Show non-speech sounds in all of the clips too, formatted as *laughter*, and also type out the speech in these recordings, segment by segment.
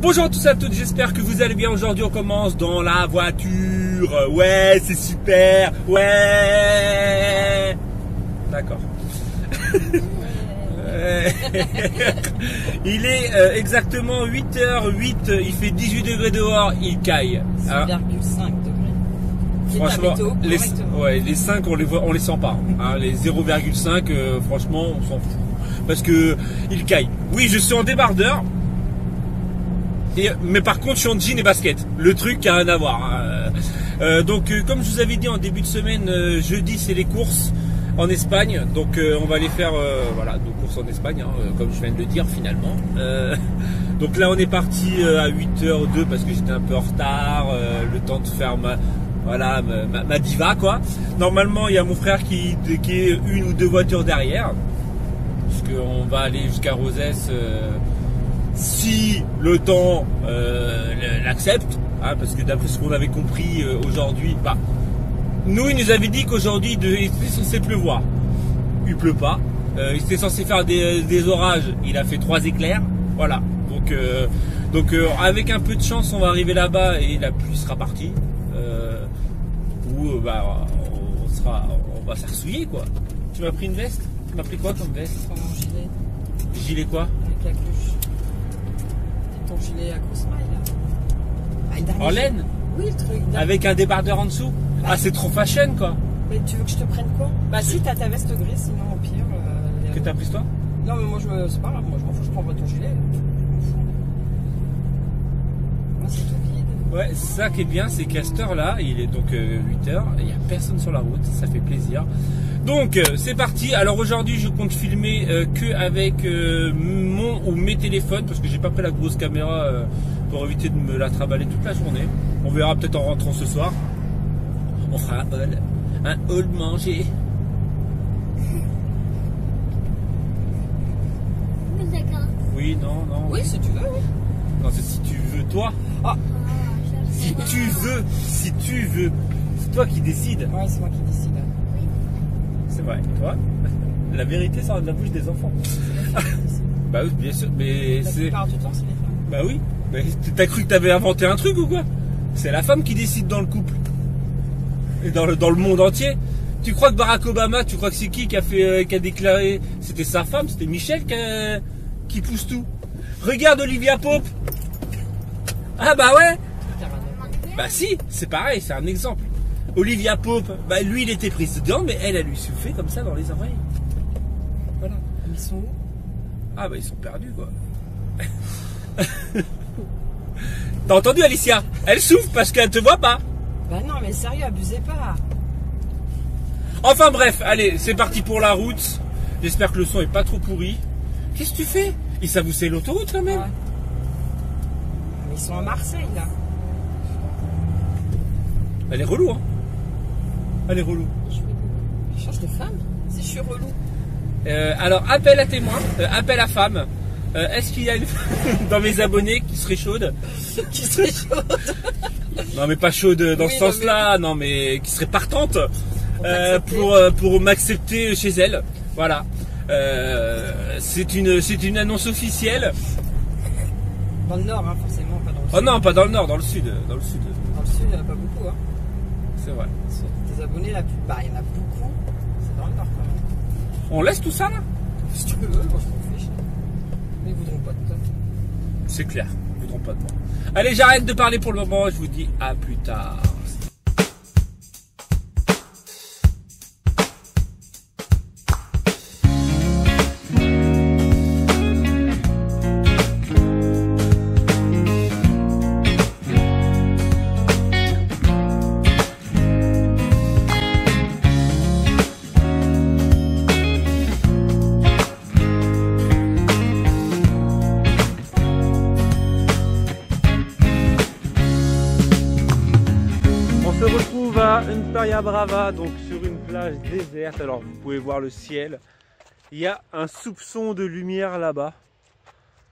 Bonjour à tous et à toutes, j'espère que vous allez bien. Aujourd'hui, on commence dans la voiture. Ouais, c'est super. Ouais. D'accord. *laughs* Il est euh, exactement 8h08, il fait 18 degrés dehors, il caille. Hein. 6,5 degrés. Franchement, météo les, ouais, les 5 on les voit, on les sent pas. hein. Les 0,5 euh, franchement on s'en fout. Parce que il caille. Oui je suis en débardeur. Mais par contre jean et basket. Le truc a rien à voir. hein. Euh, donc euh, comme je vous avais dit en début de semaine, euh, jeudi c'est les courses en Espagne. Donc euh, on va aller faire euh, voilà, nos courses en Espagne, hein, euh, comme je viens de le dire finalement. Euh, *laughs* donc là on est parti euh, à 8h02 parce que j'étais un peu en retard, euh, le temps de faire ma, voilà, ma, diva quoi. Normalement il y a mon frère qui, qui est une ou deux voitures derrière. Puisqu'on va aller jusqu'à Rosès euh, si le temps euh, l'accepte. hein, parce que d'après ce qu'on avait compris euh, aujourd'hui, bah, nous, il nous avait dit qu'aujourd'hui, il était censé pleuvoir. Il pleut pas. Euh, il était censé faire des, des orages. Il a fait trois éclairs. Voilà. Donc, donc avec un peu de chance, on va arriver là-bas et la pluie sera partie. Ou bah, on sera, on va s'arsouiller quoi. Tu m'as pris une veste? Tu m'as pris quoi comme veste? Gilet Gilet quoi? Avec la cloche. Ton gilet à grosse maille là. Ah, le dernier En laine Oui, le truc. Avec un débardeur en dessous Ah, c'est trop fashion quoi. Mais tu veux que je te prenne quoi? Bah si, t'as ta veste grise, sinon au pire. euh, Que t'as pris toi? Non, mais moi je me. C'est pas grave, moi je m'en fous, je prends pas ton gilet. Ouais, ça qui est bien, c'est qu'à cette heure-là, il est donc 8h, il n'y a personne sur la route, ça fait plaisir. Donc, euh, c'est parti. Alors aujourd'hui, je compte filmer euh, que avec euh, mon ou mes téléphones, parce que j'ai pas pris la grosse caméra euh, pour éviter de me la travailler toute la journée. On verra peut-être en rentrant ce soir. On fera un haul, un haul manger. Oui, non, non. Oui, si tu veux, oui. Non, c'est si tu veux, toi. Ah, Si tu veux, si tu veux. C'est toi qui décides. ouais, c'est moi qui décide. C'est vrai. Et toi? La vérité sort de la bouche des enfants. *laughs* Bah oui, bien sûr, mais La c'est. plupart du temps, c'est les femmes. Bah oui. Mais t'as cru que t'avais inventé un truc ou quoi? C'est la femme qui décide dans le couple. Et dans le, dans le monde entier. Tu crois que Barack Obama, tu crois que c'est qui qui a fait, euh, qui a déclaré? C'était sa femme, c'était Michel qui, a- qui pousse tout. Regarde Olivia Pope. Ah bah ouais. Bah si, c'est pareil, c'est un exemple. Olivia Pope, bah lui il était président, mais elle, elle lui soufflait comme ça dans les oreilles. Voilà. Ils sont où? Ah bah ils sont perdus quoi. *laughs* T'as entendu Alicia? Elle souffle parce qu'elle te voit pas. Bah non, mais sérieux, abusez pas. Enfin bref, allez, c'est parti pour la route. J'espère que le son est pas trop pourri. Qu'est-ce que tu fais? Il savent où c'est l'autoroute quand même Ouais. Mais ils sont à Marseille là. Elle est relou hein Elle est relou. Je change de femme Si je suis relou. Euh, alors appel à témoin, euh, appel à femme. Euh, Est-ce qu'il y a une *laughs* dans mes abonnés qui serait chaude *laughs* Qui serait chaude *laughs* Non mais pas chaude dans Oui, ce non, sens-là, non mais qui serait partante pour euh, pour m'accepter chez elle. Voilà. C'est une une annonce officielle. Dans le nord, hein, forcément, pas dans le Oh sud. non, pas dans le nord, dans le sud, dans le sud. Dans le sud, il n'y en a pas beaucoup. Hein. C'est vrai. Sur tes abonnés, la plupart, il y en a beaucoup. C'est dans le quand même. On laisse tout ça là Si tu veux, moi je m'en fiche. Mais ils voudront pas de toi. C'est clair. Ils voudront pas de moi. Allez, j'arrête de parler pour le moment. Je vous dis à plus tard. À Playa Brava, donc sur une plage déserte. Alors vous pouvez voir le ciel. Il y a un soupçon de lumière là-bas.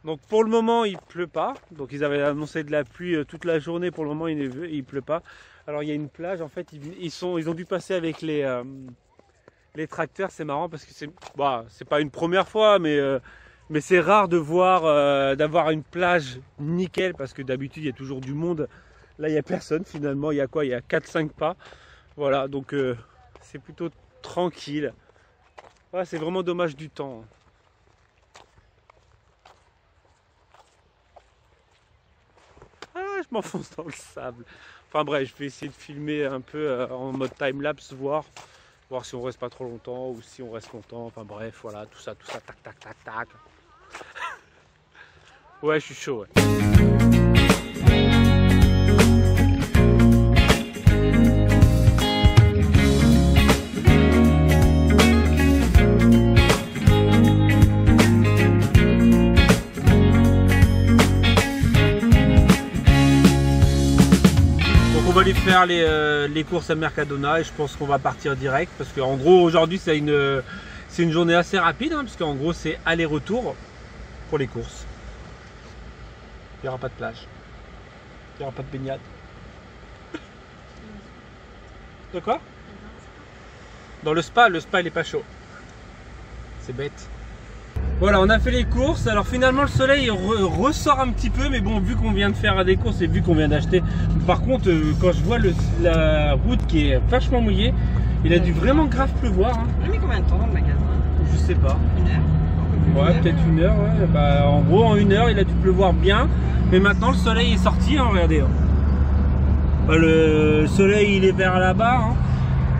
Donc pour le moment il pleut pas. Donc ils avaient annoncé de la pluie euh, toute la journée. Pour le moment il ne pleut pas. Alors il y a une plage. En fait ils, sont, ils ont dû passer avec les, euh, tracteurs. C'est marrant parce que c'est, bah, c'est pas une première fois, mais euh, c'est rare de voir, d'avoir une plage nickel parce que d'habitude il y a toujours du monde. Là il n'y a personne finalement, il y a quoi? Il y a 4-5 pas. Voilà, donc euh, c'est plutôt tranquille. Ouais, c'est vraiment dommage du temps. Ah, je m'enfonce dans le sable. Enfin bref, je vais essayer de filmer un peu euh, en mode time-lapse, voir, voir si on reste pas trop longtemps ou si on reste longtemps. Enfin bref, voilà, tout ça, tout ça, tac, tac, tac, tac. *laughs* ouais, je suis chaud, ouais. Faire les, euh, les courses à Mercadona et je pense qu'on va partir direct parce qu'en gros aujourd'hui c'est une, c'est une journée assez rapide hein, parce qu'en gros c'est aller-retour pour les courses. Il n'y aura pas de plage. Il n'y aura pas de baignade. De quoi? Dans le spa, le spa il est pas chaud. C'est bête. Voilà, on a fait les courses. Alors finalement, le soleil re- ressort un petit peu, mais bon, vu qu'on vient de faire des courses et vu qu'on vient d'acheter. Par contre, euh, quand je vois le- la route qui est vachement mouillée, il a dû vraiment grave pleuvoir. hein. On a mis combien de temps dans le magasin? Je sais pas. Une heure Ouais, peut-être une heure. Ouais. Bah, en gros, en une heure, il a dû pleuvoir bien. Mais maintenant, le soleil est sorti. hein, regardez. hein. Bah, le soleil, il est vers là-bas.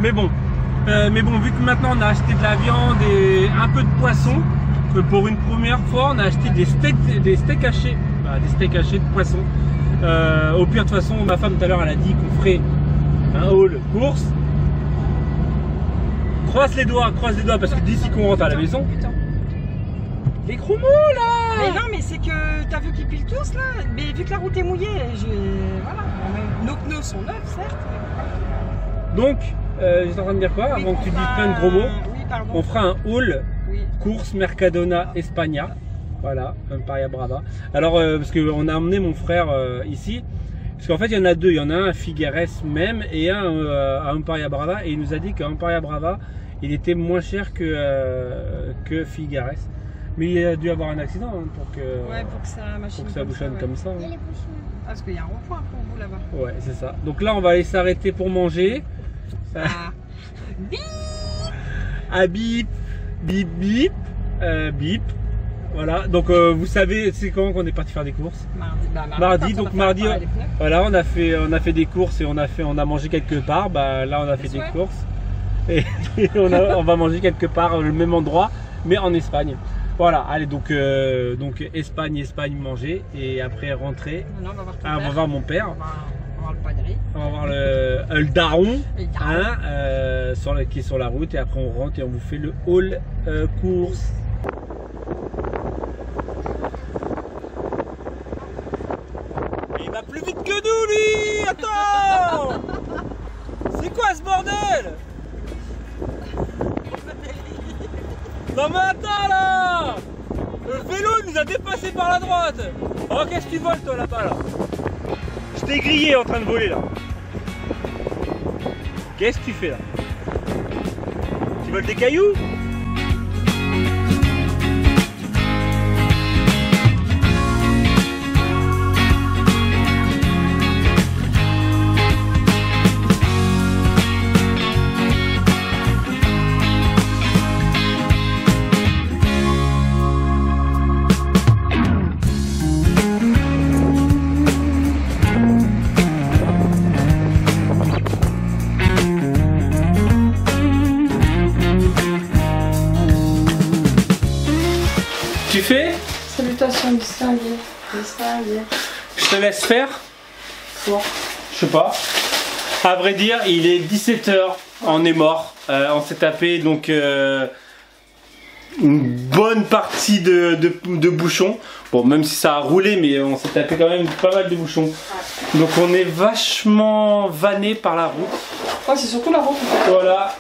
Mais bon. Euh, mais bon, vu que maintenant on a acheté de la viande et un peu de poisson, que pour une première fois, on a acheté des steaks, des steaks hachés, Voilà, des steaks hachés de poisson. Euh, au pire, de toute façon, ma femme tout à l'heure, elle a dit qu'on ferait un haul course. Croise les doigts, croise les doigts, parce que d'ici qu'on rentre à la maison, putain. les gros mots là Mais non, mais c'est que t'as vu qu'ils pilent tous là Mais vu que la route est mouillée, je... voilà. Nos pneus sont neufs, certes. Donc, euh, j'étais en train de dire quoi Oui, Avant que tu dises plein de gros mots. Oui. On fera un haul Oui. course Mercadona Espagna. Voilà, Empire Brava. Alors, euh, parce qu'on a emmené mon frère euh, ici. Parce qu'en fait, il y en a deux. Il y en a un à Figueres même et un euh, à Empire Brava. Et il nous a dit qu'à Empire Brava, il était moins cher que, euh, que Figueres. Mais il a dû avoir un accident hein, pour que, Ouais, pour que ça machine. pour que ça comme bouchonne ouais. comme ça. hein. Il y a les bouchons. Ah, parce qu'il y a un rond-point pour vous là-bas. Ouais, c'est ça. Donc là, on va aller s'arrêter pour manger. Ça- Ah. Ah bip, bip bip, euh, bip. Voilà, donc euh, vous savez, c'est quand qu'on est parti faire des courses Mardi, bah, Mardi, donc mardi. Voilà, on a fait, on a fait des courses et on a fait, on a mangé quelque part. Bah là, on a fait des courses et, et *laughs* on, a- on va manger quelque part au même endroit, mais en Espagne. Voilà, allez donc euh, donc Espagne, Espagne, manger et après rentrer. Maintenant, on va voir ton Ah, on va père. voir mon On père, voir le on va voir le, euh, le daron. Hein, euh, sur la- qui est sur la route et après on rentre et on vous fait le haul euh, course. Il va plus vite que nous lui! Attends! *laughs* C'est quoi ce bordel? Non mais attends là! Le vélo il nous a dépassé par la droite! Oh qu'est-ce que tu voles toi là-bas là? Je t'ai grillé en train de voler là. Qu'est-ce que tu fais là? Tu voles des cailloux? Tu fais Salutations distinguées. Distinguées. Je te laisse faire. Je sais pas. À vrai dire, il est 17h, on est mort. Euh, on s'est tapé donc euh, une bonne partie de, de, de bouchons. Bon, même si ça a roulé, mais on s'est tapé quand même pas mal de bouchons. Donc on est vachement vanné par la route. Ouais, c'est surtout la route. Voilà.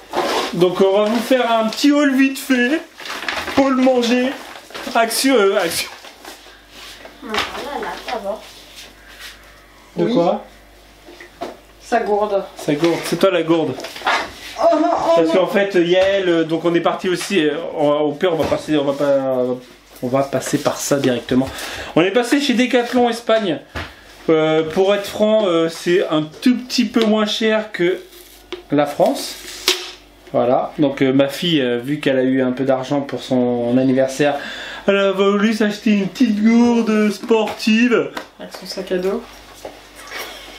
Donc on va vous faire un petit haul vite fait. Haul manger. Action. euh, action. Ah, là, là. De Oui. quoi? Ça gourde. Ça gourde. C'est toi la gourde. Oh non, oh Parce non. qu'en fait, Yael, euh, donc on est parti aussi. euh, on- Au pire, on va passer, on va pas. On va passer par ça directement. On est passé chez Decathlon Espagne. Euh, pour être franc, euh, c'est un tout petit peu moins cher que la France. Voilà, donc euh, ma fille, euh, vu qu'elle a eu un peu d'argent pour son anniversaire, elle a voulu s'acheter une petite gourde sportive. Avec son sac à dos.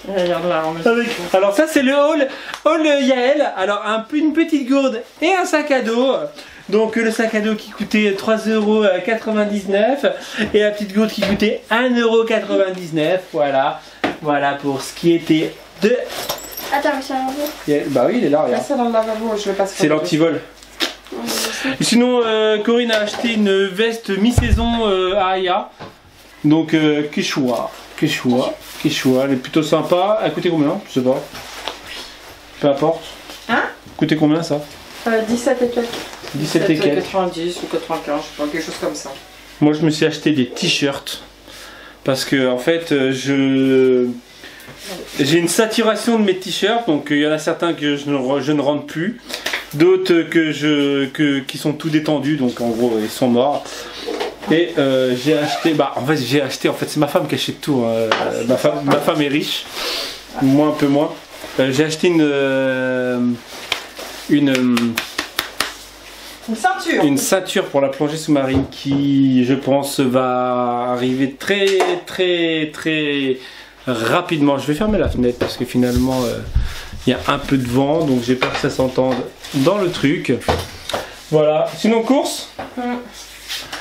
Regarde là, Avec- Alors ça c'est le haul, haul Yael. Alors un, peu- une petite gourde et un sac à dos. Donc le sac à dos qui coûtait 3,99€ et la petite gourde qui coûtait 1,99€. Voilà, voilà pour ce qui était de. Attends, mais c'est un peu. Bah oui il est là, Là, regarde. c'est dans le lavabo, je le passe. C'est l'antivol. Et Sinon, euh, Corinne a acheté une veste mi-saison euh, à Aya. Donc, euh, Quechua. Quechua. Quechua. Elle est plutôt sympa. Elle a coûté combien? Je sais pas. Peu importe. Hein? Coûté combien ça? Euh, 17 et quelques. 17 et quelques. 90 ou 95, je sais pas, quelque chose comme ça. Moi, je me suis acheté des t-shirts. Parce que, en fait, euh, je. J'ai une saturation de mes t-shirts. Donc, il y en a certains que je ne, je ne rentre plus. D'autres que je, que, qui sont tout détendus. Donc, en gros, ils sont morts. Et euh, j'ai acheté. Bah, en fait, j'ai acheté. En fait, c'est ma femme qui achète tout. hein. Ma, femme, ma femme est riche. Moi, un peu moins. Euh, j'ai acheté une. euh, une. Une ceinture. une ceinture pour la plongée sous-marine qui, je pense, va arriver très, très, très rapidement. Je vais fermer la fenêtre parce que finalement, euh, il y a un peu de vent, donc j'ai peur que ça s'entende dans le truc. Voilà. Sinon, course Mm.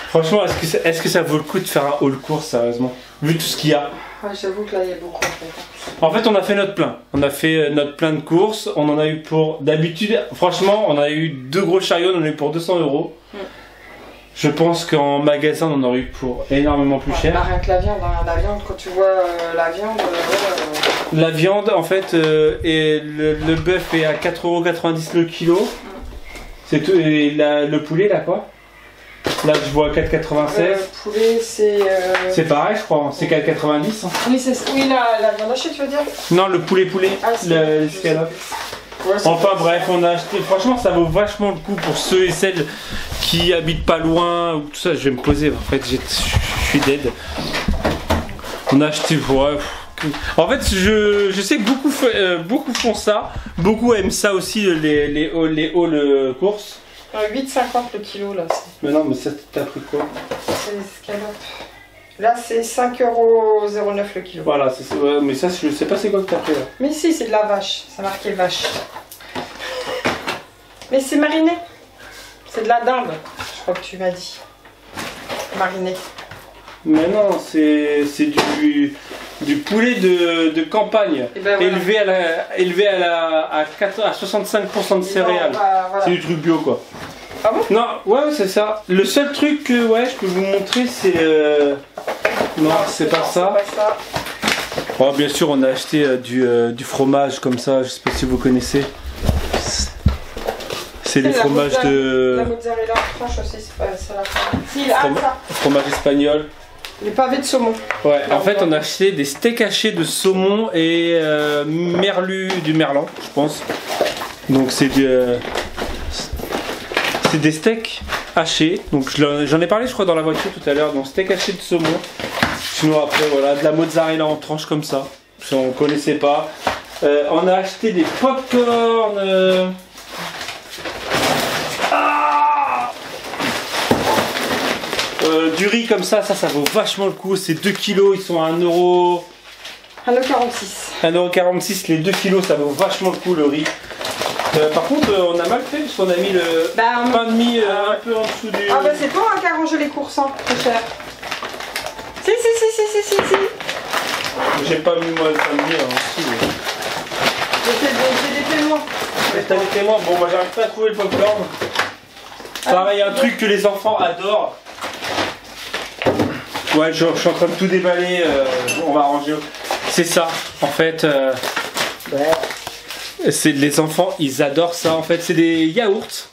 Franchement, est-ce que, ça- est-ce que ça vaut le coup de faire un haul course, sérieusement Vu tout ce qu'il y a? Ouais, J'avoue que là, il y a beaucoup en fait. En fait, on a fait notre plein. On a fait euh, notre plein de courses. On en a eu pour. D'habitude, franchement, on a eu deux gros chariots. On en a eu pour 200 euros. Mm. Je pense qu'en magasin, on en aurait eu pour énormément plus Ouais, cher. rien que la viande, hein, la viande, quand tu vois euh, la viande, euh, ouais, La viande, en fait, euh, et le, le bœuf est à 4,90€ le kilo. C'est tout. Et la- le poulet, là, quoi Là, je vois 4,96€. euh, le poulet, c'est. euh, C'est pareil, je crois. hein. C'est 4,90€. hein. Oui, c'est oui, la, la viande hachée, tu veux dire? Non, le poulet poulet. Ah, c'est- le- Enfin bref, on a acheté. Franchement, ça vaut vachement le coup pour ceux et celles qui habitent pas loin ou tout ça. Je vais me poser. En fait, j'ai- je suis dead. On a acheté. ouais. En fait, je, je sais que beaucoup, euh, beaucoup font ça. Beaucoup aiment ça aussi, les, les, halls- les halls euh, courses. Euh, 8,50 le kilo, là, Mais non, mais ça, t'as pris quoi? c'est l'escalope. Là, c'est 5,09€ le kilo. Voilà, ouais, mais ça, je sais pas c'est quoi que t'as pris là. Mais si, c'est de la vache. C'est marqué vache. Mais c'est mariné. C'est de la dinde, je crois que tu m'as dit. Mariné. Mais non, c'est du, du poulet de, de campagne. Et ben voilà. Élevé à, la, élevé à, la, à, 4 à 65% de céréales. Bah, voilà. C'est du truc bio quoi. Ah bon Non, ouais, c'est ça. Le seul truc que ouais, je peux vous montrer, c'est. euh, Non, c'est pas ça. C'est pas ça. Oh, bien sûr, on a acheté euh, du, euh, du fromage comme ça, je sais pas si vous connaissez. C'est la fromages de. La mozzarella en tranche aussi, c'est pas. Si, ça. fromage espagnol. Les pavés de saumon. Ouais, en fait, on a acheté des steaks hachés de saumon et euh, merlu, du merlan, je pense. Donc, c'est du. C'est des steaks hachés. Donc, j'en ai parlé, je crois, dans la voiture tout à l'heure. Donc, steak haché de saumon. Sinon, après, voilà, de la mozzarella en tranches comme ça. Si on connaissait pas. Euh, on a acheté des popcorn. euh, ah euh, du riz comme ça, ça, ça vaut vachement le coup. C'est 2 kilos, ils sont à 1€. 1,46€. 1,46€ les 2 kilos, ça vaut vachement le coup le riz. Euh, par contre, euh, on a mal fait parce qu'on a mis le Bah, pain de mie euh, un peu en dessous du. ah bah c'est toi hein, qui a rangé les courses, hein, très cher. Si, si, si, si, si, si, si. J'ai pas mis moi le pain de mie en dessous. euh. J'ai des- témoins. T'as des témoins Bon, moi j'arrive pas à trouver le popcorn. Pareil, un truc que les enfants adorent. Ouais, je, je suis en train de tout déballer. on va arranger. C'est ça, en fait. Euh, c'est les enfants, ils adorent ça. En fait, c'est des yaourts.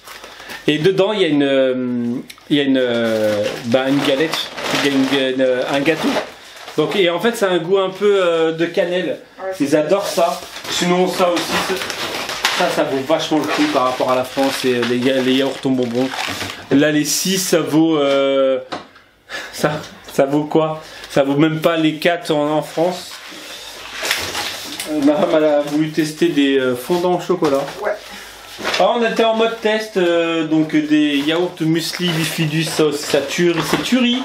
Et dedans, il y a une, euh, il y a une, euh, bah, une galette, il y a une- une- un gâteau. Donc, et en fait, ça a un goût un peu euh, de cannelle. Ils adorent ça. Sinon, ça aussi, ça, ça vaut vachement le coup par rapport à la France et les, ya- les yaourts en bonbons. Là, les 6, ça vaut euh, Ça, ça vaut quoi? Ça vaut même pas les 4 en, France. Euh, ma femme elle a voulu tester des euh, fondants au chocolat. Ouais. Ah, on était en mode test, euh, donc des yaourts muesli bifidus, ça ça tue, c'est tuerie.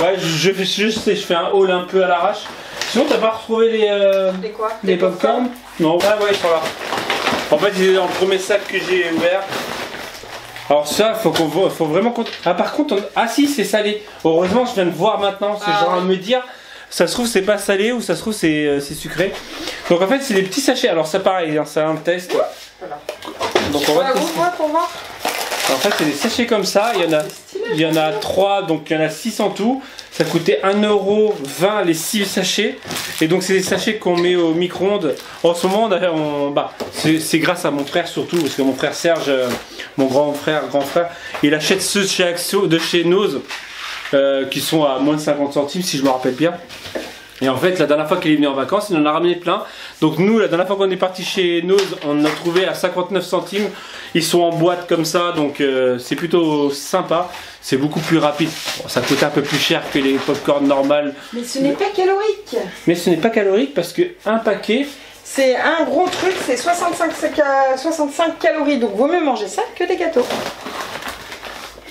Ouais, je, je sais, je fais un haul un peu à l'arrache. Sinon, t'as pas retrouvé les, euh, Les quoi? les popcorn Non, ouais, ouais, ils sont là. En fait, ils étaient dans le premier sac que j'ai ouvert. Alors ça, faut qu'on faut vraiment qu'on. Ah par contre, on- ah si, c'est salé. Heureusement, je viens de voir maintenant. C'est Ah, genre à me dire, ça se trouve c'est pas salé ou ça se trouve c'est euh, c'est sucré. Donc en fait, c'est des petits sachets. Alors ça pareil, hein, c'est un test. Voilà. Donc on va tester. pour voir. En fait, c'est des sachets comme ça. Il y en a, il y en a 3, donc il y en a 6 en tout. Ça coûtait 1,20€ les 6 sachets. Et donc, c'est des sachets qu'on met au micro-ondes. En ce moment, d'ailleurs, on- bah, c'est c'est grâce à mon frère surtout, parce que mon frère Serge, euh, mon grand frère, grand frère, il achète ceux de chez Axo, de chez Nose, euh, qui sont à moins de 50 centimes, si je me rappelle bien. Et en fait, la dernière fois qu'il est venu en vacances, il en a ramené plein. Donc nous, la dernière fois qu'on est parti chez Nose, on en a trouvé à 59 centimes. Ils sont en boîte comme ça, donc euh, c'est plutôt sympa. C'est beaucoup plus rapide. Bon, ça coûte un peu plus cher que les popcorn normales, Mais ce n'est pas calorique. mais ce n'est pas calorique parce que un paquet, C'est un gros truc, c'est 65, ca- 65 calories, donc vaut mieux manger ça que des gâteaux.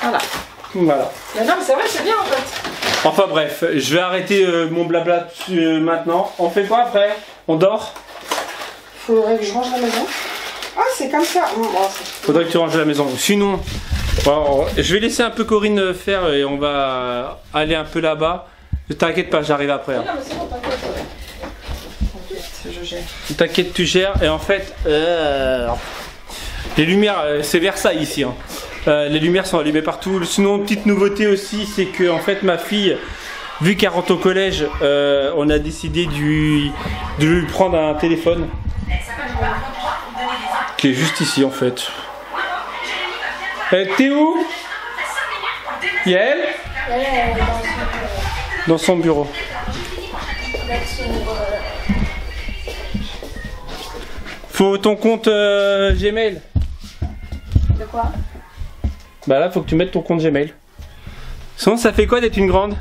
Voilà. Voilà. Mais non, mais c'est vrai, c'est bien en fait. Enfin bref, je vais arrêter euh, mon blabla euh, maintenant. On fait quoi après? On dort? Faudrait que je range la maison. Ah, c'est comme ça. Bon, Faudrait que tu ranges la maison. Sinon, je vais laisser un peu Corinne faire et on va aller un peu là-bas. Ne t'inquiète pas, j'arrive après. hein. Non, mais c'est bon, t'inquiète. T'inquiète, je gère. T'inquiète, tu gères. Et en fait, euh, les lumières, euh, c'est Versailles ici. hein. Euh, les lumières sont allumées partout. Sinon, petite nouveauté aussi, c'est que en fait, ma fille, vu qu'elle rentre au collège, euh, on a décidé de lui, prendre un téléphone qui est juste ici en fait. Euh, T'es où Yael Dans son bureau. Faut ton compte Gmail. De quoi? Bah là, faut que tu mettes ton compte Gmail. Sinon, ça fait quoi d'être une grande?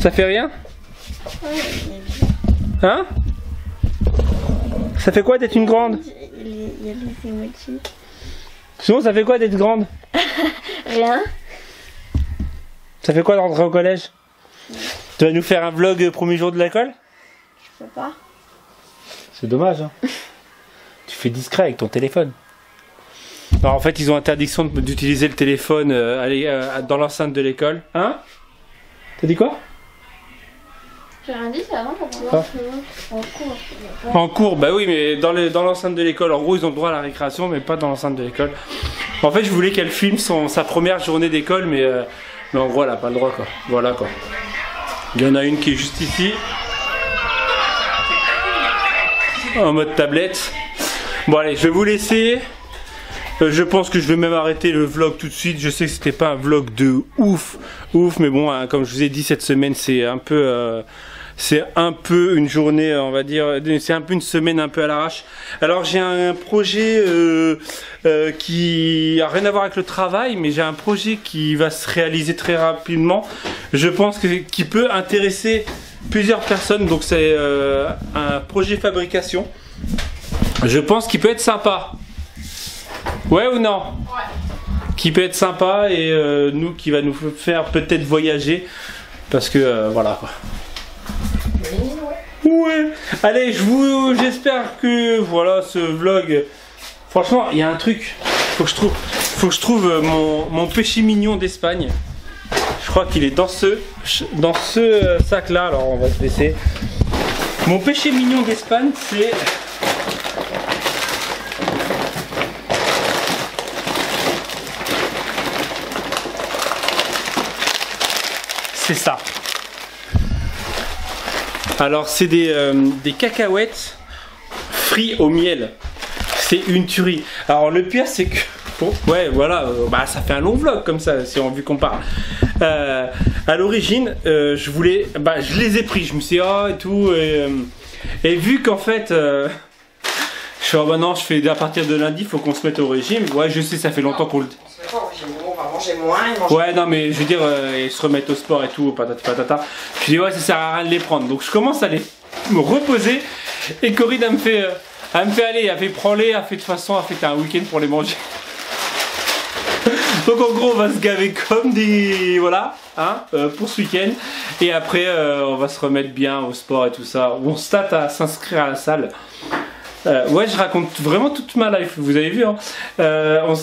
Ça fait rien? Hein? Ça fait quoi d'être une grande? Il y a les emojis. Sinon, ça fait quoi d'être grande? Rien. Ça fait quoi de rentrer au collège? Tu vas nous faire un vlog euh, premier jour de l'école? Je sais pas. C'est dommage, hein *laughs* Tu fais discret avec ton téléphone. Alors, en fait, ils ont interdiction d'utiliser le téléphone euh, euh, dans l'enceinte de l'école. Hein? T'as dit quoi? J'ai rien dit, c'est avant pour Ah. en cours. En cours, bah oui, mais dans l'enceinte de l'école. En gros, ils ont le droit à la récréation, mais pas dans l'enceinte de l'école. En fait, je voulais qu'elle filme son, sa première journée d'école, mais, euh, mais en gros, elle a pas le droit, quoi. Voilà, quoi. Il y en a une qui est juste ici. En mode tablette. Bon, allez, je vais vous laisser. Euh, je pense que je vais même arrêter le vlog tout de suite. Je sais que c'était pas un vlog de ouf, ouf, mais bon, hein, comme je vous ai dit cette semaine, c'est un peu, euh, c'est un peu une journée, on va dire, c'est un peu une semaine un peu à l'arrache. Alors j'ai un projet euh, euh, qui a rien à voir avec le travail, mais j'ai un projet qui va se réaliser très rapidement. Je pense que qui peut intéresser plusieurs personnes. Donc c'est euh, un projet fabrication. Je pense qu'il peut être sympa. Ouais ou non Qui peut être sympa et euh, nous qui va nous faire peut-être voyager parce que euh, voilà quoi. Ouais. Allez, je vous j'espère que voilà ce vlog franchement, il y a un truc faut que je trouve faut que je trouve euh, mon, mon péché mignon d'Espagne. Je crois qu'il est dans ce dans ce sac là. Alors on va se laisser. Mon péché mignon d'Espagne, c'est C'est ça. Alors c'est des, euh, des cacahuètes frites au miel. C'est une tuerie. Alors le pire c'est que... Bon, ouais voilà, euh, bah, ça fait un long vlog comme ça si on vu qu'on parle. Euh, à l'origine, je voulais... Bah, je les ai pris, je me suis dit ah et tout. Et, vu qu'en fait... je suis oh bah non, je fais à partir de lundi, faut qu'on se mette au régime. Ouais, je sais, ça fait longtemps qu'on le. On se met pas au régime, on va moins, Ouais, non, mais je veux dire, euh, ils se remettent au sport et tout, patati patata. Je dis, ouais, ça sert à rien de les prendre. Donc je commence à les me reposer. Et Corinne, elle me fait, euh, elle me fait aller, elle fait prends-les, elle fait de toute façon, elle fait un week-end pour les manger. *laughs* Donc en gros, on va se gaver comme des. Voilà, hein, euh, pour ce week-end. Et après, euh, on va se remettre bien au sport et tout ça. On se tâte à s'inscrire à la salle. Euh, ouais, je raconte vraiment toute ma life, vous avez vu. Hein. On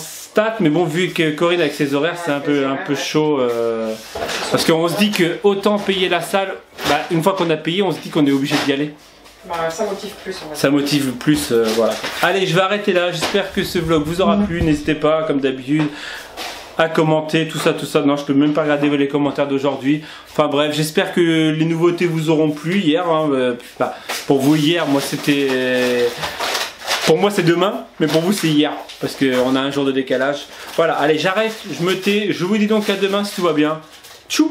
mais bon, vu que Corinne avec ses horaires, c'est un peu, un peu chaud. euh, parce qu'on se dit que autant payer la salle, bah, une fois qu'on a payé, on se dit qu'on est obligé d'y aller. Bah, ça motive plus, on va dire. Ça motive plus, euh, voilà. Allez, je vais arrêter là. J'espère que ce vlog vous aura plu. N'hésitez pas, comme d'habitude, à commenter tout ça, tout ça. Non, je peux même pas regarder les commentaires d'aujourd'hui. Enfin bref, j'espère que les nouveautés vous auront plu hier. hein. Euh, bah, pour vous hier, moi c'était. Pour moi c'est demain, mais pour vous c'est hier, parce qu'on a un jour de décalage. Voilà, allez j'arrête, je me tais, je vous dis donc à demain si tout va bien. Tchou